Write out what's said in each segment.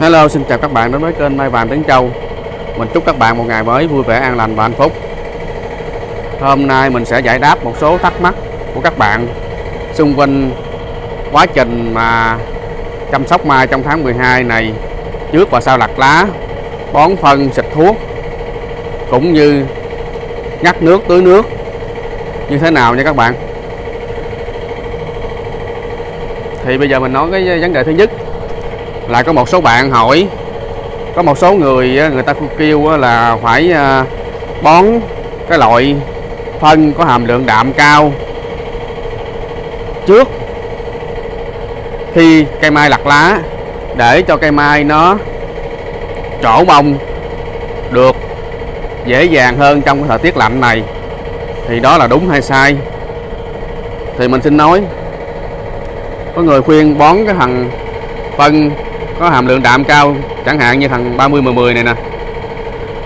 Hello, xin chào các bạn đến với kênh Mai Vàng Tấn Châu. Mình chúc các bạn một ngày mới vui vẻ, an lành và hạnh phúc. Hôm nay mình sẽ giải đáp một số thắc mắc của các bạn Xung quanh quá trình mà chăm sóc mai trong tháng 12 này Trước và sau lặt lá, bón phân, xịt thuốc Cũng như ngắt nước, tưới nước. Như thế nào nha các bạn? Thì bây giờ mình nói cái vấn đề thứ nhất là có một số bạn hỏi, có một số người người ta kêu là phải à, bón cái loại phân có hàm lượng đạm cao. Trước khi cây mai lặt lá, để cho cây mai nó trổ bông được dễ dàng hơn trong cái thời tiết lạnh này, thì đó là đúng hay sai? Thì mình xin nói, có người khuyên bón cái thằng phân có hàm lượng đạm cao chẳng hạn như thằng 30 10 10 này nè.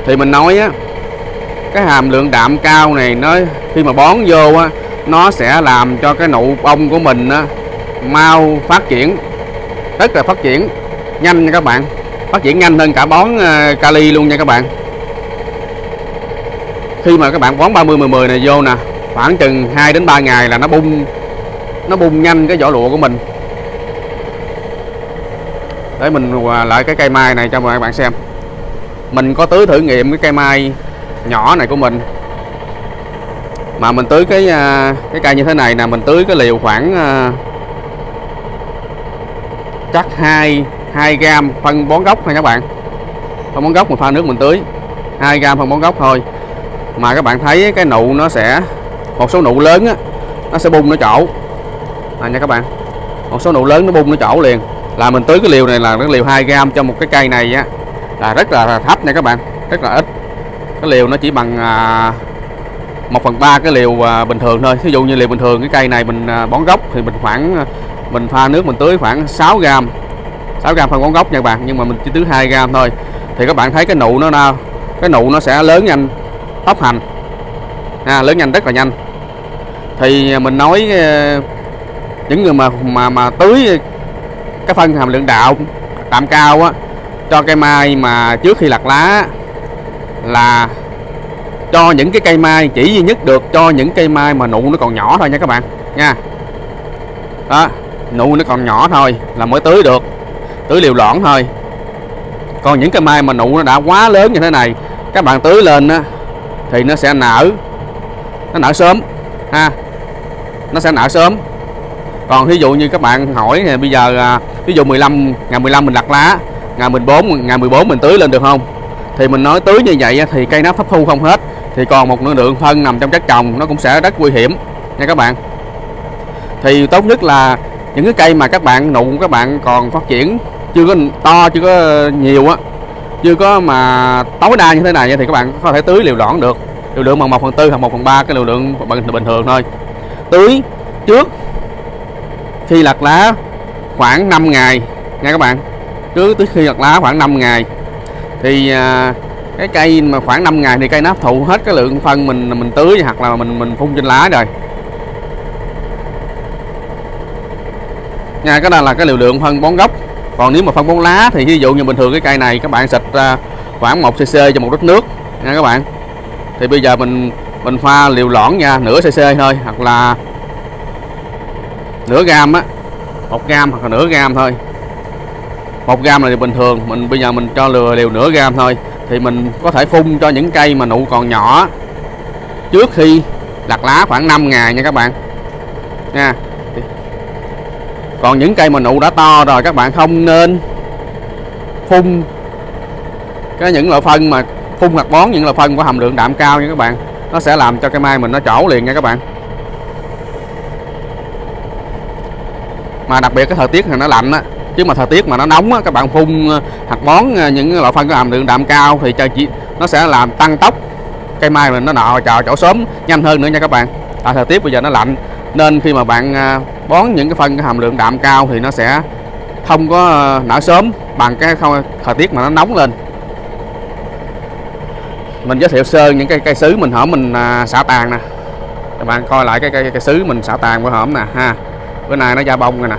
Thì mình nói á cái hàm lượng đạm cao này nó khi mà bón vô á nó sẽ làm cho cái nụ bông của mình á mau phát triển rất là phát triển nhanh nha các bạn. Phát triển nhanh hơn cả bón uh, kali luôn nha các bạn. Khi mà các bạn bón 30 10 10 này vô nè khoảng chừng 2 đến 3 ngày là nó bung nó bung nhanh cái vỏ lụa của mình để mình lại cái cây mai này cho các bạn xem. Mình có tưới thử nghiệm cái cây mai nhỏ này của mình. Mà mình tưới cái à, cái cây như thế này nè mình tưới cái liều khoảng à, chắc 2 2 gram phân bón gốc thôi các bạn. Phân bón gốc mình pha nước mình tưới. 2 gram phân bón gốc thôi. Mà các bạn thấy cái nụ nó sẽ một số nụ lớn á nó sẽ bung nó chỗ. À, nha các bạn. Một số nụ lớn nó bung nó chỗ liền là mình tưới cái liều này là cái liều 2 gram cho một cái cây này á. Là rất là thấp nha các bạn rất là ít. Cái liều nó chỉ bằng à, 1 phần ba cái liều à, bình thường thôi. Ví dụ như liều bình thường cái cây này mình à, bón gốc thì mình khoảng à, mình pha nước mình tưới khoảng 6 gram. 6 gram phân bón gốc nha các bạn nhưng mà mình chỉ tưới 2 gram thôi. Thì các bạn thấy cái nụ nó nào cái nụ nó sẽ lớn nhanh tốc hành. À, lớn nhanh rất là nhanh. Thì à, mình nói à, những người mà mà mà tưới cái phân hàm lượng đạo đạm cao á, cho cây mai mà trước khi lặt lá là cho những cái cây mai, chỉ duy nhất được cho những cây mai mà nụ nó còn nhỏ thôi nha các bạn, nha. Đó, nụ nó còn nhỏ thôi là mới tưới được, tưới liều loãng thôi. Còn những cây mai mà nụ nó đã quá lớn như thế này, các bạn tưới lên á, thì nó sẽ nở, nó nở sớm, ha. Nó sẽ nở sớm. Còn ví dụ như các bạn hỏi thì bây giờ à, ví dụ 15 ngày 15 mình đặt lá, ngày 14 ngày 14 mình tưới lên được không? Thì mình nói tưới như vậy thì cây nó hấp thu không hết, thì còn một lượng lượng phân nằm trong chất trồng, nó cũng sẽ rất nguy hiểm. Nha các bạn. Thì tốt nhất là những cái cây mà các bạn nụ các bạn còn phát triển, chưa có to, chưa có nhiều á, chưa có mà tối đa như thế này thì các bạn có thể tưới liều lõn được. Liều lượng bằng 1 phần tư hoặc 1 phần ba, cái liều lượng bình thường thôi. Tưới trước khi lặt lá khoảng 5 ngày. Nha các bạn trước tới khi gặt lá khoảng 5 ngày. Thì à, cái cây mà khoảng 5 ngày thì cây nó hấp thụ hết cái lượng phân mình mình tưới hoặc là mình mình phun trên lá rồi. Nha cái đó là cái liều lượng phân bón gốc. Còn nếu mà phân bón lá thì ví dụ như bình thường cái cây này các bạn xịt à, khoảng 1 cc cho một lít nước. Nha các bạn. Thì bây giờ mình mình pha liều lõn nha nửa cc thôi hoặc là nửa gam á một gram hoặc là nửa gram thôi. Một gram là điều bình thường, mình bây giờ mình cho lừa đều nửa gram thôi. Thì mình có thể phun cho những cây mà nụ còn nhỏ. Trước khi đặt lá khoảng 5 ngày nha các bạn. Nha. Còn những cây mà nụ đã to rồi các bạn không nên phun cái những loại phân mà phun hạt bón, những loại phân có hàm lượng đạm cao nha các bạn. Nó sẽ làm cho cây mai mình nó trổ liền nha các bạn. Mà đặc biệt cái thời tiết này nó lạnh á. Chứ mà thời tiết mà nó nóng á, các bạn phun ờ, hạt bón ờ, những loại phân có hàm lượng đạm cao thì chỉ, nó sẽ làm tăng tốc cây mai mình nó nọ, chờ chỗ sớm, nhanh hơn nữa nha các bạn. Tại thời tiết bây giờ nó lạnh, nên khi mà bạn ờ, bón những cái phân có hàm lượng đạm cao thì nó sẽ không có nở sớm bằng cái không, thời tiết mà nó nóng lên. Mình giới thiệu sơ những cây cây sứ mình hổm mình à, xả tàn nè. Các bạn coi lại cái cây cây sứ mình xả tàn của hổm nè, ha bữa nay nó da bông rồi nè.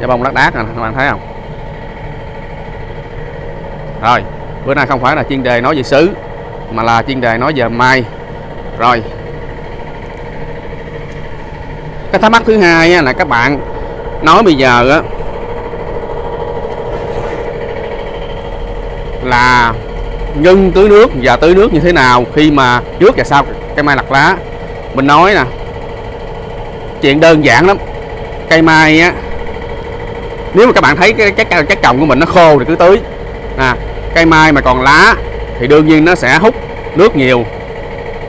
Da bông lát đát nè, các bạn thấy không? Rồi, bữa nay không phải là chuyên đề nói về sứ mà là chuyên đề nói về mai. Rồi. Cái thắc mắc thứ hai là các bạn nói bây giờ á là ngưng tưới nước và tưới nước như thế nào khi mà trước và sau cây mai lặt lá. Mình nói nè chuyện đơn giản lắm. Cây mai á, nếu mà các bạn thấy cái chất chất trồng của mình nó khô thì cứ tưới. À cây mai mà còn lá thì đương nhiên nó sẽ hút nước nhiều,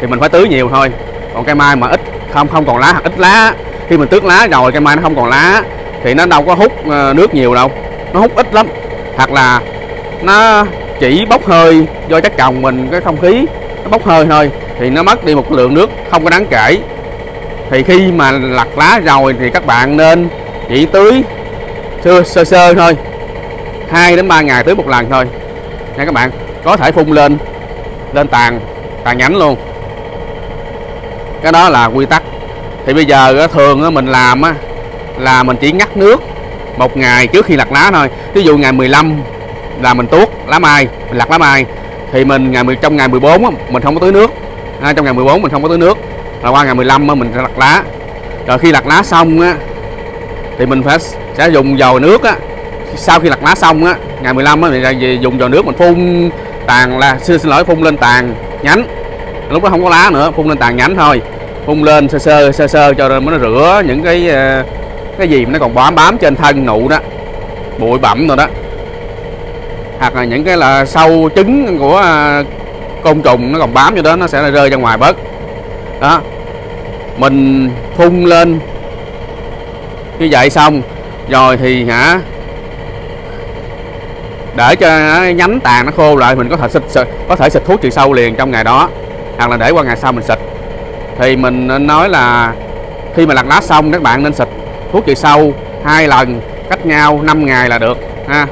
thì mình phải tưới nhiều thôi. Còn cây mai mà ít, không không còn lá hoặc ít lá, khi mình tước lá rồi cây mai nó không còn lá thì nó đâu có hút ờ, nước nhiều đâu. Nó hút ít lắm. Hoặc là nó chỉ bốc hơi do chất trồng mình, cái không khí nó bốc hơi thôi thì nó mất đi một lượng nước không có đáng kể thì khi mà lặt lá rồi thì các bạn nên chỉ tưới sơ sơ, sơ thôi. 2 đến 3 ngày tưới một lần thôi. Nha các bạn có thể phun lên lên tàn tàn nhánh luôn. Cái đó là quy tắc. Thì bây giờ thường mình làm là mình chỉ ngắt nước một ngày trước khi lặt lá thôi. Ví dụ ngày 15 là mình tuốt lá mai mình lặt lá mai thì mình ngày trong ngày 14 mình không có tưới nước. À, trong ngày 14 mình không có tưới nước là qua ngày 15 mình sẽ lặt lá. Rồi khi lặt lá xong á thì mình phải sẽ dùng dầu nước á. Sau khi lặt lá xong á ngày 15 á mình dùng dầu nước mình phun tàn là xin, xin lỗi phun lên tàn nhánh. Lúc đó không có lá nữa phun lên tàn nhánh thôi. Phun lên sơ sơ sơ sơ cho nên nó rửa những cái ờ, cái gì mà nó còn bám bám trên thân nụ đó. Bụi bặm rồi đó. Hoặc là những cái là sâu trứng của ờ, côn trùng nó còn bám cho đó nó sẽ rơi ra ngoài bớt đó. Mình phun lên. Như vậy xong rồi thì hả? Để cho nhánh tàn nó khô lại, mình có thể xịt có thể xịt thuốc trừ sâu liền trong ngày đó. Hoặc là để qua ngày sau mình xịt. Thì mình nên nói là khi mà lặt lá xong, các bạn nên xịt thuốc trừ sâu hai lần, cách nhau 5 ngày là được, ha.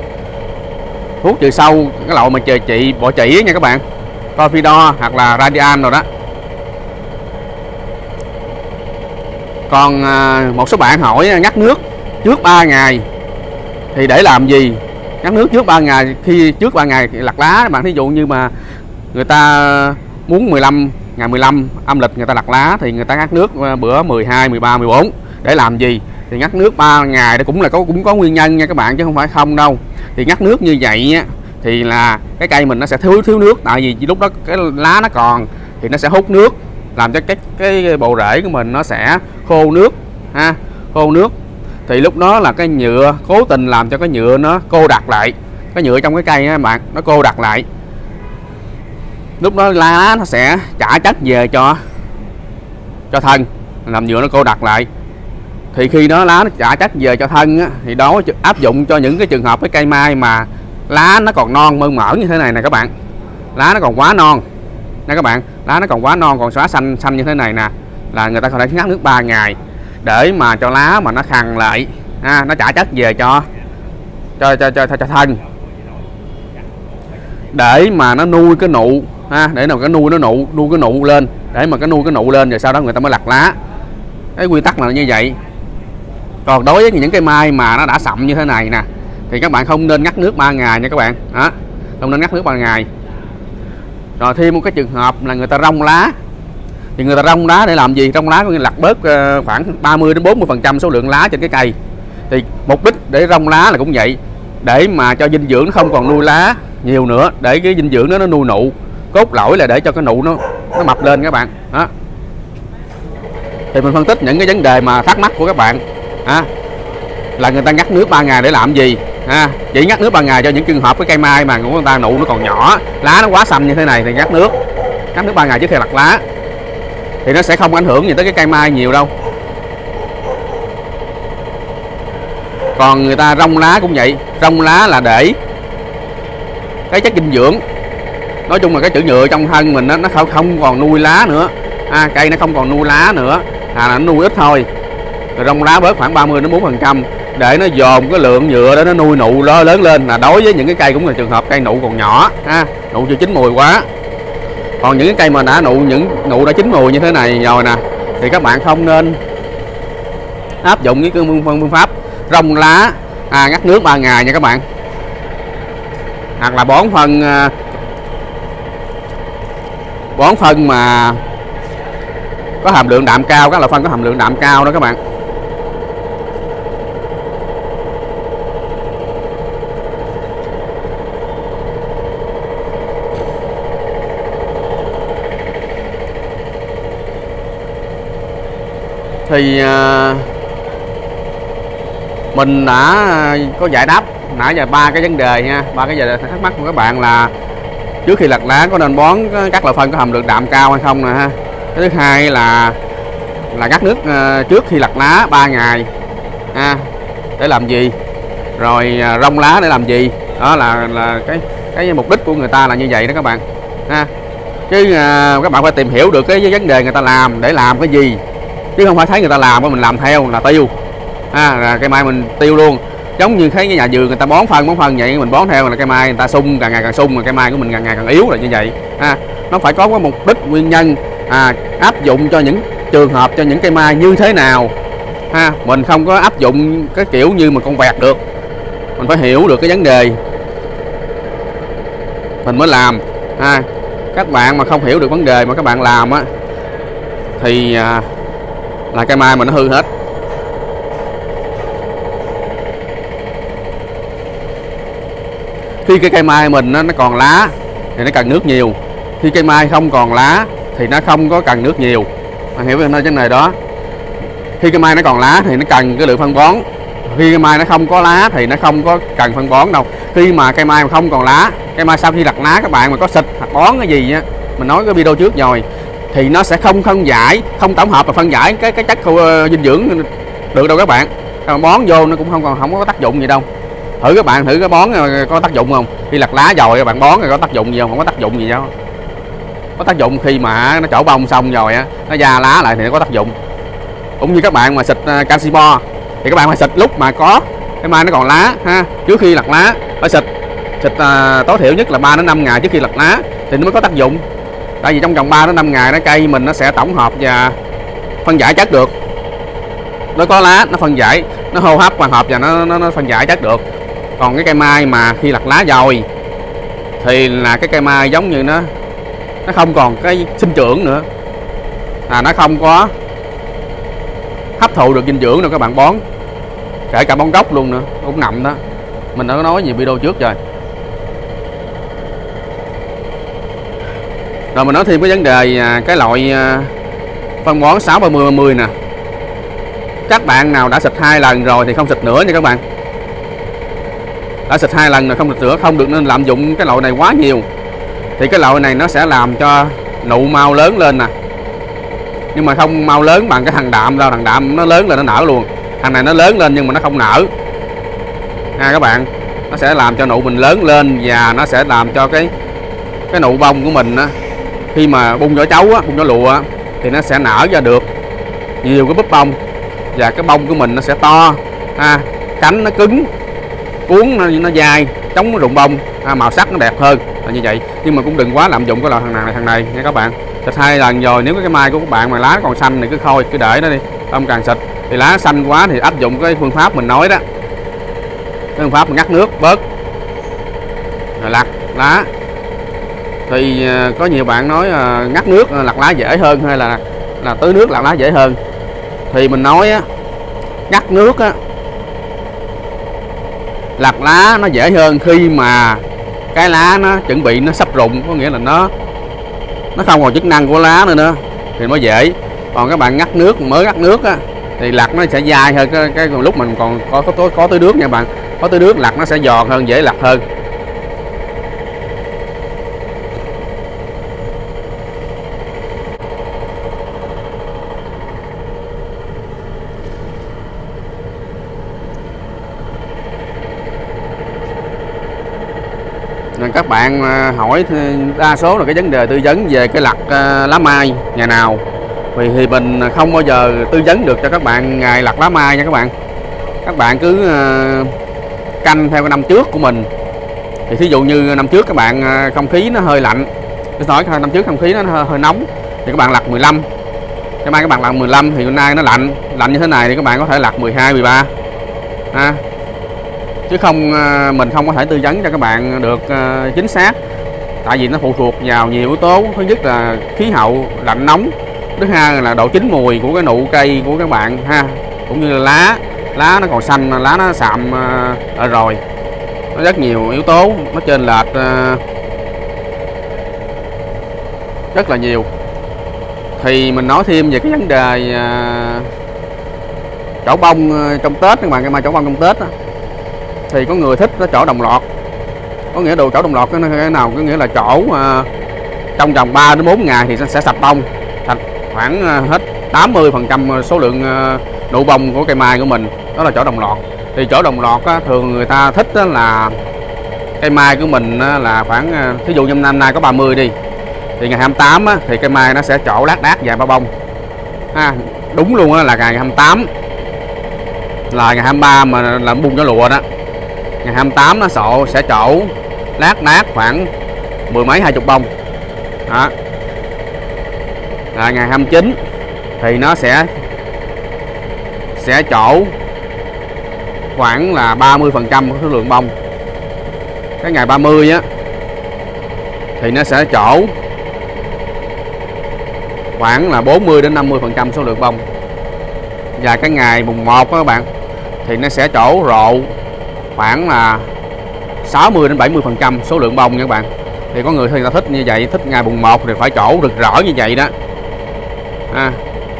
Thuốc trừ sâu, cái loại mà chờ trị bỏ chỉ nha các bạn. Corfidor hoặc là Radian rồi đó. Còn à, một số bạn hỏi ngắt nước trước 3 ngày thì để làm gì? Ngắt nước trước 3 ngày khi trước 3 ngày lặt lá bạn. Thí dụ như mà người ta muốn 15 ngày 15 âm lịch người ta lặt lá thì người ta ngắt nước à, bữa 12 13 14 để làm gì? Thì ngắt nước 3 ngày đó cũng là có cũng có nguyên nhân nha các bạn chứ không phải không đâu. Thì ngắt nước như vậy á, thì là cái cây mình nó sẽ thiếu thiếu nước. Tại vì lúc đó cái lá nó còn thì nó sẽ hút nước làm cho cái cái bộ rễ của mình nó sẽ khô nước ha khô nước. Thì lúc đó là cái nhựa cố tình làm cho cái nhựa nó cô đặc lại. Cái nhựa trong cái cây á bạn nó cô đặc lại. Lúc đó lá nó sẽ trả chất về cho cho thân làm nhựa nó cô đặc lại. Thì khi đó lá nó trả chất về cho thân á, thì đó áp dụng cho những cái trường hợp cái cây mai mà lá nó còn non mơn mởn như thế này nè các bạn. Lá nó còn quá non. Nè các bạn lá nó còn quá non còn xóa xanh xanh như thế này nè là người ta có thể ngắt nước 3 ngày để mà cho lá mà nó khằn lại. Ha, nó trả chất về cho cho cho cho, cho, cho thân để mà nó nuôi cái nụ ha, để nào cái nuôi nó nụ nuôi cái nụ lên để mà cái nuôi cái nụ lên rồi sau đó người ta mới lặt lá. Cái quy tắc là như vậy. Còn đối với những cây mai mà nó đã sậm như thế này nè thì các bạn không nên ngắt nước 3 ngày nha các bạn. Đó không nên ngắt nước 3 ngày. Rồi thêm một cái trường hợp là người ta rong lá thì người ta rong lá để làm gì? Rong lá có nghĩa lặt bớt ờ, khoảng 30 đến 40 phần trăm số lượng lá trên cái cây. Thì mục đích để rong lá là cũng vậy. Để mà cho dinh dưỡng nó không còn nuôi lá nhiều nữa để cái dinh dưỡng đó nó nuôi nụ cốt lõi là để cho cái nụ nó nó mập lên các bạn. Đó. Thì mình phân tích những cái vấn đề mà thắc mắc của các bạn. À, là người ta ngắt nước 3 ngày để làm gì? À, chỉ ngắt nước 3 ngày cho những trường hợp cái cây mai mà của người ta nụ nó còn nhỏ lá nó quá xanh như thế này thì ngắt nước. Ngắt nước 3 ngày trước khi lặt lá thì nó sẽ không ảnh hưởng gì tới cái cây mai nhiều đâu. Còn người ta rong lá cũng vậy. Rong lá là để cái chất dinh dưỡng. Nói chung là cái chữ nhựa trong thân mình nó nó không không còn nuôi lá nữa. À, cây nó không còn nuôi lá nữa. À nó nuôi ít thôi. Rồi rong lá bớt khoảng 30 đến 4 phần trăm để nó dồn cái lượng nhựa đó nó nuôi nụ lớn lên. Là đối với những cái cây cũng là trường hợp cây nụ còn nhỏ ha. Nụ chưa chín mùi quá còn những cái cây mà đã nụ những nụ đã chín mùi như thế này rồi nè thì các bạn không nên áp dụng cái phương, phương pháp rong lá à, ngắt nước 3 ngày nha các bạn. Hoặc là bón phân à, bón phân mà có hàm lượng đạm cao các loại phân có hàm lượng đạm cao đó các bạn. Thì à, mình đã à, có giải đáp nãy giờ ba cái vấn đề nha. Ba cái vấn thắc mắc của các bạn là trước khi lặt lá có nên bón các loại phân có hàm lượng đạm cao hay không nè ha? Cái thứ hai là là gắt nước à, trước khi lặt lá 3 ngày, ha? Để làm gì? Rồi rong lá để làm gì? Đó là là cái cái mục đích của người ta là như vậy đó các bạn, ha? Chứ các bạn phải tìm hiểu được cái vấn đề người ta làm để làm cái gì? Chứ không phải thấy người ta làm mà mình làm theo là tiêu. À, là cây mai mình tiêu luôn. Giống như thấy cái nhà vườn người ta bón phân bón phân vậy mình bón theo là cây mai người ta sung càng ngày càng sung mà cây mai của mình càng ngày càng yếu là như vậy. À, nó phải có cái mục đích nguyên nhân à, áp dụng cho những trường hợp cho những cây mai như thế nào. Ha mình không có áp dụng cái kiểu như mà con vẹt được. Mình phải hiểu được cái vấn đề. Mình mới làm. Ha các bạn mà không hiểu được vấn đề mà các bạn làm á thì à, là cây mai mình nó hư hết. Khi cái cây mai mình nó, nó còn lá thì nó cần nước nhiều. Khi cây mai không còn lá thì nó không có cần nước nhiều. Bạn hiểu cái này đó. Khi cây mai nó còn lá thì nó cần cái lượng phân bón. Khi cây mai nó không có lá thì nó không có cần phân bón đâu. Khi mà cây mai mà không còn lá cây mai sau khi đặt lá các bạn mà có xịt hoặc bón cái gì á mình nói cái video trước rồi thì nó sẽ không phân giải không tổng hợp và phân giải cái cái chất ờ, dinh dưỡng được đâu các bạn. Bón vô nó cũng không còn không có tác dụng gì đâu. Thử các bạn thử cái bón ờ, có tác dụng không? Khi lặt lá rồi các bạn bón rồi có tác dụng gì không? Không có tác dụng gì đâu. Có tác dụng khi mà nó trổ bông xong rồi á nó già lá lại thì nó có tác dụng. Cũng như các bạn mà xịt ờ, canxi bo thì các bạn phải xịt lúc mà có cái mai nó còn lá ha. Trước khi lặt lá phải xịt xịt à, tối thiểu nhất là 3 đến 5 ngày trước khi lặt lá thì nó mới có tác dụng tại vì trong vòng 3 đến 5 ngày nó cây mình nó sẽ tổng hợp và phân giải chất được. Nó có lá nó phân giải nó hô hấp hòa hợp và nó, nó, nó phân giải chất được. Còn cái cây mai mà khi lặt lá rồi thì là cái cây mai giống như nó nó không còn cái sinh trưởng nữa. Là nó không có hấp thụ được dinh dưỡng đâu các bạn. Bón kể cả bón gốc luôn nữa cũng nằm đó. Mình đã nói nhiều video trước rồi. Rồi mình nói thêm cái vấn đề à, cái loại à, phân bón 6 30 30 nè. Các bạn nào đã xịt hai lần rồi thì không xịt nữa nha các bạn. Đã xịt hai lần rồi không xịt nữa, không được nên lạm dụng cái loại này quá nhiều. Thì cái loại này nó sẽ làm cho nụ mau lớn lên nè. Nhưng mà không mau lớn bằng cái thằng đạm đâu, thằng đạm nó lớn là nó nở luôn. Thằng này nó lớn lên nhưng mà nó không nở. Ha các bạn, nó sẽ làm cho nụ mình lớn lên và nó sẽ làm cho cái cái nụ bông của mình á khi mà bung vỏ chấu á bung vỏ lụa á, thì nó sẽ nở ra được. Nhiều cái búp bông và cái bông của mình nó sẽ to ha. Cánh nó cứng cuốn nó, nó dài chống nó rụng bông ha, màu sắc nó đẹp hơn là như vậy. Nhưng mà cũng đừng quá lạm dụng cái loại thằng này thằng này nha các bạn. Xịt hai lần rồi nếu cái mai của các bạn mà lá còn xanh thì cứ khôi cứ để nó đi không cần xịt thì lá xanh quá thì áp dụng cái phương pháp mình nói đó. Cái phương pháp mình ngắt nước bớt. Rồi lặt lá thì à, có nhiều bạn nói à, ngắt nước à, lặt lá dễ hơn hay là là tưới nước lặt lá dễ hơn. Thì mình nói á ngắt nước á lặt lá nó dễ hơn khi mà cái lá nó chuẩn bị nó sắp rụng có nghĩa là nó nó không còn chức năng của lá nữa nữa thì mới dễ. Còn các bạn ngắt nước mới ngắt nước á thì lặt nó sẽ dài hơn cái, cái lúc mình còn có có có tưới nước nha bạn. Có tưới nước lặt nó sẽ giòn hơn dễ lặt hơn. Các bạn à, hỏi đa số là cái vấn đề tư vấn về cái lặt à, lá mai ngày nào. Thì, thì mình không bao giờ tư vấn được cho các bạn ngày lặt lá mai nha các bạn. Các bạn cứ à, canh theo cái năm trước của mình. Thì thí dụ như năm trước các bạn không khí nó hơi lạnh nói năm trước không khí nó hơi, hơi nóng thì các bạn lặt 15 cái mai các bạn lặt 15 thì hôm nay nó lạnh lạnh như thế này thì các bạn có thể lặt 12 13 ha? Chứ không à, mình không có thể tư vấn cho các bạn được à, chính xác. Tại vì nó phụ thuộc vào nhiều yếu tố. Thứ nhất là khí hậu lạnh nóng. Thứ hai là độ chín mùi của cái nụ cây của các bạn ha. Cũng như là lá. Lá nó còn xanh lá nó sạm à, rồi. Nó rất nhiều yếu tố nó trên lệch rất là nhiều. Thì mình nói thêm về cái vấn đề chỗ bông trong tết các bạn cái mai chỗ bông trong tết đó, thì có người thích nó chỗ đồng loạt có nghĩa đồ chỗ đồng loạt cái nào có nghĩa là chỗ à, trong vòng 3 đến 4 ngày thì sẽ sạch bông. Sạch khoảng à, hết 80 phần trăm số lượng à, nụ bông của cây mai của mình đó là chỗ đồng loạt thì chỗ đồng loạt á, thường người ta thích là cây mai của mình là khoảng thí dụ như năm nay có 30 đi thì ngày 28 á, thì cây mai nó sẽ chỗ lát đát vài ba bông. Ha, đúng luôn á, là ngày 28 là ngày 23 mà làm bung cho lụa đó ngày 28 nó sộ sẽ trổ lát nát khoảng mười mấy, hai chục bông. Đó. Là ngày 29 thì nó sẽ sẽ trổ khoảng là 30 phần trăm số lượng bông. Cái ngày 30 á, thì nó sẽ trổ khoảng là 40 đến 50 phần trăm số lượng bông. Và cái ngày mùng 1 đó các bạn, thì nó sẽ trổ rộ khoảng là 60 đến 70 phần trăm số lượng bông nha các bạn. Thì có người thì ta thích như vậy thích ngày mùng 1 thì phải chỗ rực rỡ như vậy đó. À,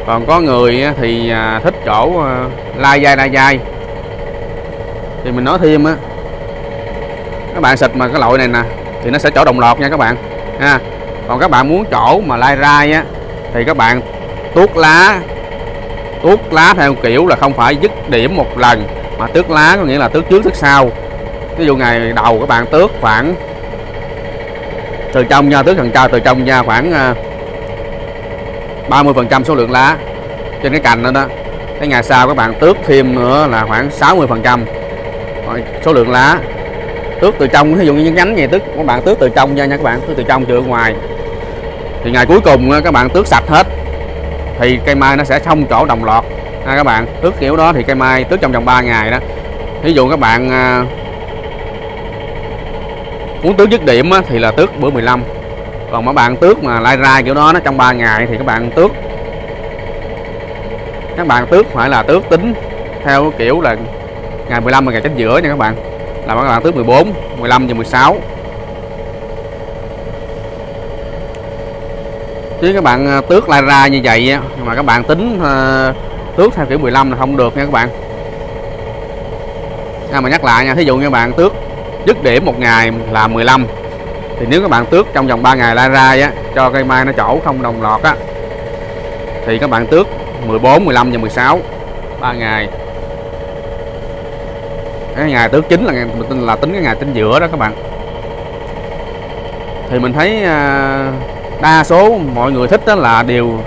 còn có người thì à, thích chỗ à, lai dai lai dai. Thì mình nói thêm á các bạn xịt mà cái loại này nè thì nó sẽ chỗ đồng loạt nha các bạn. Ha còn các bạn muốn chỗ mà lai rai á thì các bạn tuốt lá tuốt lá theo kiểu là không phải dứt điểm một lần mà tước lá có nghĩa là tước trước, tước sau. Ví dụ ngày đầu các bạn tước khoảng từ trong nha, tước thằng trao từ trong nha khoảng à, 30 phần trăm số lượng lá trên cái cành đó đó. Cái ngày sau các bạn tước thêm nữa là khoảng 60 phần trăm số lượng lá. Tước từ trong, ví dụ như nhánh vậy tước, các bạn tước từ trong nha nha các bạn, tước từ trong từ ngoài. Thì ngày cuối cùng các bạn tước sạch hết, thì cây mai nó sẽ xong chỗ đồng loạt ha các bạn tước kiểu đó thì cây mai tước trong vòng 3 ngày đó. Ví dụ các bạn à, muốn tước dứt điểm á, thì là tước bữa 15 còn mấy bạn tước mà lai rai kiểu đó nó trong 3 ngày thì các bạn tước. Các bạn tước phải là tước tính theo kiểu là ngày 15 là ngày chính giữa nha các bạn. Là các bạn tước 14 15 và 16 chứ các bạn à, tước lai ra như vậy mà các bạn tính uh, tước theo kiểu 15 là không được nha các bạn. À, mà nhắc lại nha thí dụ như bạn tước dứt điểm một ngày là 15 thì nếu các bạn tước trong vòng 3 ngày lai ra á cho cây mai nó chỗ không đồng loạt á thì các bạn tước 14 15 và 16 3 ngày. Cái ngày tước chính là mình tin là tính cái ngày tính giữa đó các bạn. Thì mình thấy à, đa số mọi người thích đó là đều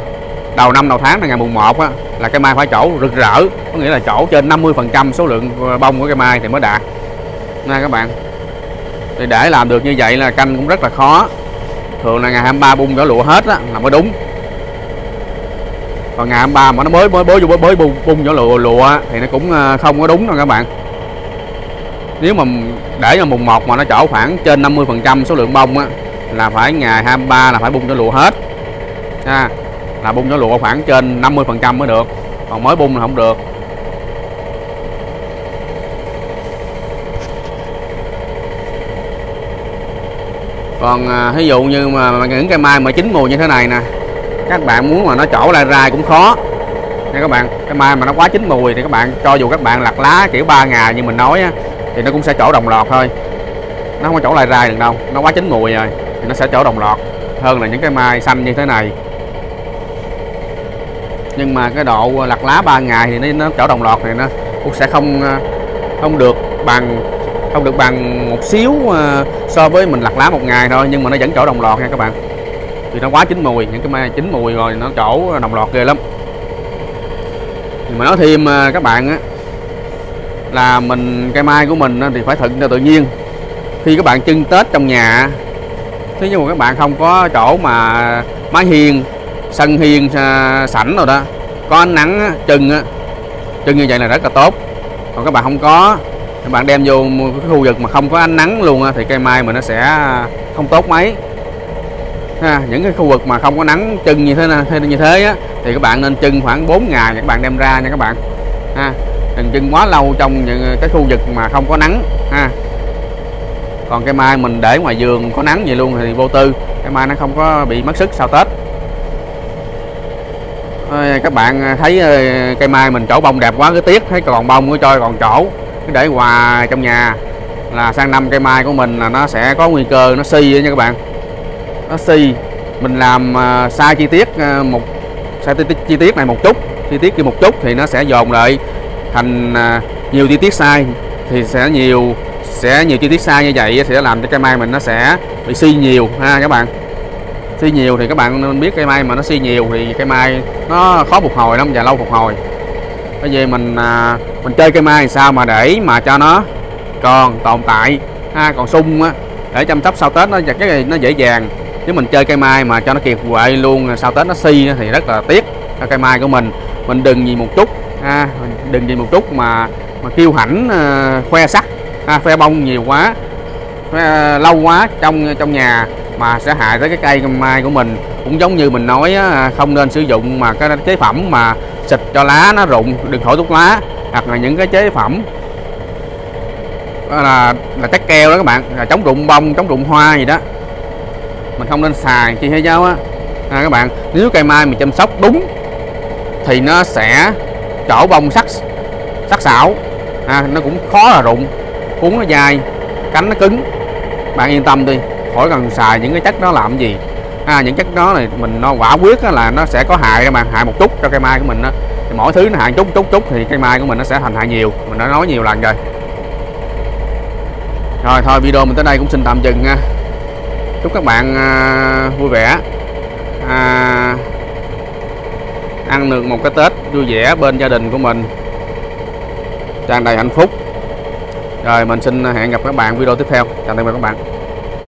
đầu năm đầu tháng là ngày mùng 1 á, là cây mai phải chỗ rực rỡ. Có nghĩa là chỗ trên 50 phần trăm số lượng ờ, bông của cây mai thì mới đạt. Nha các bạn. Thì để làm được như vậy là canh cũng rất là khó. Thường là ngày 23 bung vỏ lụa hết á, là mới đúng. Còn ngày 23 mà nó mới mới bới bới bung bung vỏ lụa lụa thì nó cũng ờ, không có đúng đâu các bạn. Nếu mà để vào mùng 1 mà nó chỗ khoảng trên 50 phần trăm số lượng bông á là phải ngày 23 là phải bung cho lụa hết. Ha là bung cho lụa khoảng trên 50 phần trăm mới được. Còn mới bung là không được. Còn à, ví dụ như mà những cây mai mà chín mùi như thế này nè các bạn muốn mà nó trổ lại ra cũng khó. Nha các bạn cái mai mà nó quá chín mùi thì các bạn cho dù các bạn lặt lá kiểu 3 ngày như mình nói á, thì nó cũng sẽ trổ đồng loạt thôi. Nó không có trổ lại ra được đâu nó quá chín mùi rồi thì nó sẽ chỗ đồng loạt hơn là những cái mai xanh như thế này nhưng mà cái độ lặt lá 3 ngày thì nó chỗ đồng loạt này nó cũng sẽ không ờ, không được bằng, không được bằng một xíu ờ, so với mình lặt lá một ngày thôi. Nhưng mà nó vẫn chỗ đồng loạt nha các bạn. Thì nó quá chín mùi, những cái mai chín mùi rồi nó chỗ đồng loạt ghê lắm. Thì mà nói thêm ờ, các bạn á, là mình, cây mai của mình thì phải thuận theo tự nhiên. Khi các bạn trưng tết trong nhà thế nhưng mà các bạn không có chỗ mà mái hiên sân hiên à, sảnh rồi đó. Có ánh nắng chừng chừng như vậy là rất là tốt. Còn các bạn không có các bạn đem vô một cái khu vực mà không có ánh nắng luôn thì cây mai mình nó sẽ à, không tốt mấy. Ha, những cái khu vực mà không có nắng chừng như thế này như thế á, thì các bạn nên chừng khoảng 4 ngày các bạn đem ra nha các bạn. Ha đừng chừng quá lâu trong những cái khu vực mà không có nắng. Ha. Còn cây mai mình để ngoài giường có nắng vậy luôn thì vô tư. Cây mai nó không có bị mất sức sau tết các bạn à, thấy ờ, cây mai mình trổ bông đẹp quá cái tiếc thấy còn bông của chơi còn trổ. Cái để hòa trong nhà là sang năm cây mai của mình là nó sẽ có nguy cơ nó si nha các bạn. Nó si. Mình làm à, sai chi tiết à, một sai chi tiết, chi tiết này một chút chi tiết kia một chút thì nó sẽ dồn lại thành nhiều chi tiết sai. Thì sẽ nhiều sẽ nhiều chi tiết sai như vậy sẽ làm cho cây mai mình nó sẽ bị si nhiều ha các bạn si nhiều thì các bạn nên biết cây mai mà nó si nhiều thì cây mai nó khó phục hồi lắm và lâu phục hồi. Bởi vì mình à, mình chơi cây mai sao mà để mà cho nó còn tồn tại ha còn sung á để chăm sóc sau tết nó cái này nó dễ dàng. Chứ mình chơi cây mai mà cho nó kiệt quệ luôn à, sau tết nó si thì rất là tiếc cho cây mai của mình. Mình đừng gì một chút ha đừng gì một chút mà mà kêu hãnh à, khoe sắc ha, khoe bông nhiều quá khoe à, lâu quá trong trong nhà mà sẽ hại tới cái cây mai của mình. Cũng giống như mình nói á, không nên sử dụng mà cái chế phẩm mà xịt cho lá nó rụng đừng thổi thuốc lá hoặc là những cái chế phẩm là là chất keo đó các bạn là chống rụng bông chống rụng hoa gì đó. Mình không nên xài chi hay giáo á. À, các bạn nếu cây mai mình chăm sóc đúng thì nó sẽ chỗ bông sắc sắc sảo. À, nó cũng khó là rụng cuốn nó dài cánh nó cứng. Bạn yên tâm đi khỏi cần xài những cái chất đó làm gì. À, những chất đó này mình nó quả quyết là nó sẽ có hại các bạn hại một chút cho cây mai của mình đó thì mỗi thứ nó hại chút chút chút thì cây mai của mình nó sẽ thành hại nhiều. Mình đã nói nhiều lần rồi. Rồi thôi video mình tới đây cũng xin tạm dừng nha. Chúc các bạn à, vui vẻ. À, ăn được một cái tết vui vẻ bên gia đình của mình. Tràn đầy hạnh phúc. Rồi mình xin hẹn gặp các bạn video tiếp theo. Chào tạm biệt các bạn.